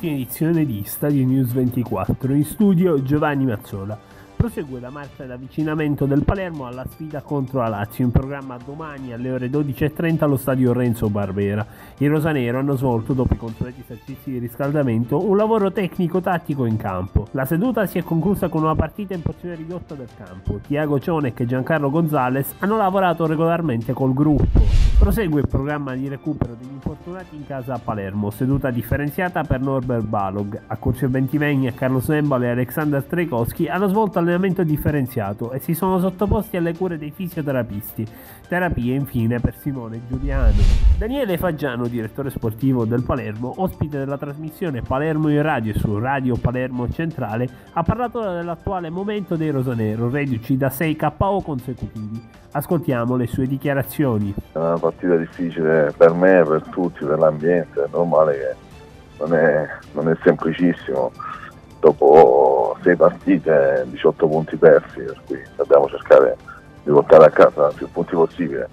Ultima edizione di Stadio News 24, in studio Giovanni Mazzola. Prosegue la marcia d'avvicinamento del Palermo alla sfida contro la Lazio, in programma domani alle ore 12.30 allo stadio Renzo Barbera. I rosanero hanno svolto, dopo i consueti esercizi di riscaldamento, un lavoro tecnico-tattico in campo. La seduta si è conclusa con una partita in porzione ridotta del campo. Tiago Cionec e Giancarlo Gonzalez hanno lavorato regolarmente col gruppo. Prosegue il programma di recupero degli infortunati in casa a Palermo, seduta differenziata per Norbert Balog. A Curcio Bentivegni, Carlo Embalo e Alexander Trekowski hanno svolto allenamento differenziato e si sono sottoposti alle cure dei fisioterapisti. Terapie infine per Simone Giuliano. Daniele Faggiano, direttore sportivo del Palermo, ospite della trasmissione Palermo in radio su Radio Palermo Centrale, ha parlato dell'attuale momento dei rosanero, reduci da 6 KO consecutivi. Ascoltiamo le sue dichiarazioni. È una partita difficile per me, per tutti, per l'ambiente, è normale che non è, non è semplicissimo. Dopo sei partite, 18 punti persi, per cui dobbiamo cercare di portare a casa più punti possibile.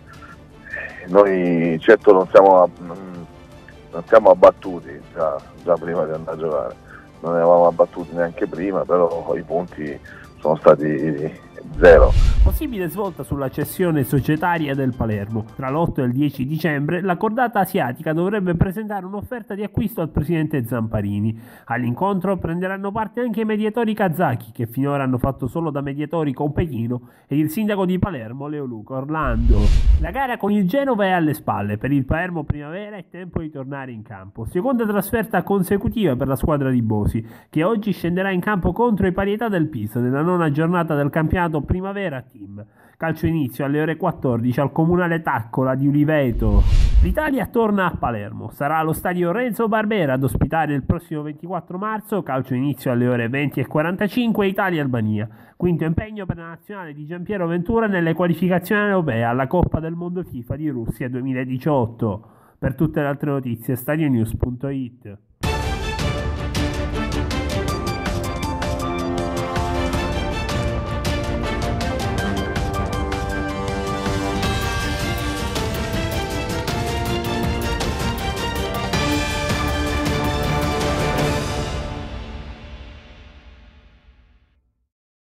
Noi certo non siamo, non siamo abbattuti già, già prima di andare a giocare, non eravamo abbattuti neanche prima, però i punti sono stati zero. Possibile svolta sulla cessione societaria del Palermo. Tra l'8 e il 10 dicembre la cordata asiatica dovrebbe presentare un'offerta di acquisto al presidente Zamparini. All'incontro prenderanno parte anche i mediatori kazaki che finora hanno fatto solo da mediatori con Pechino ed il sindaco di Palermo Leoluca Orlando. La gara con il Genova è alle spalle. Per il Palermo Primavera è tempo di tornare in campo. Seconda trasferta consecutiva per la squadra di Bosi che oggi scenderà in campo contro i Parietà del Pisa nella nona giornata del campionato Primavera Team. Calcio inizio alle ore 14 al comunale Taccola di Uliveto. L'Italia torna a Palermo. Sarà allo stadio Renzo Barbera ad ospitare il prossimo 24 marzo. Calcio inizio alle ore 20 e 45 Italia-Albania. Quinto impegno per la nazionale di Giampiero Ventura nelle qualificazioni europee alla Coppa del Mondo FIFA di Russia 2018. Per tutte le altre notizie, stadionews.it.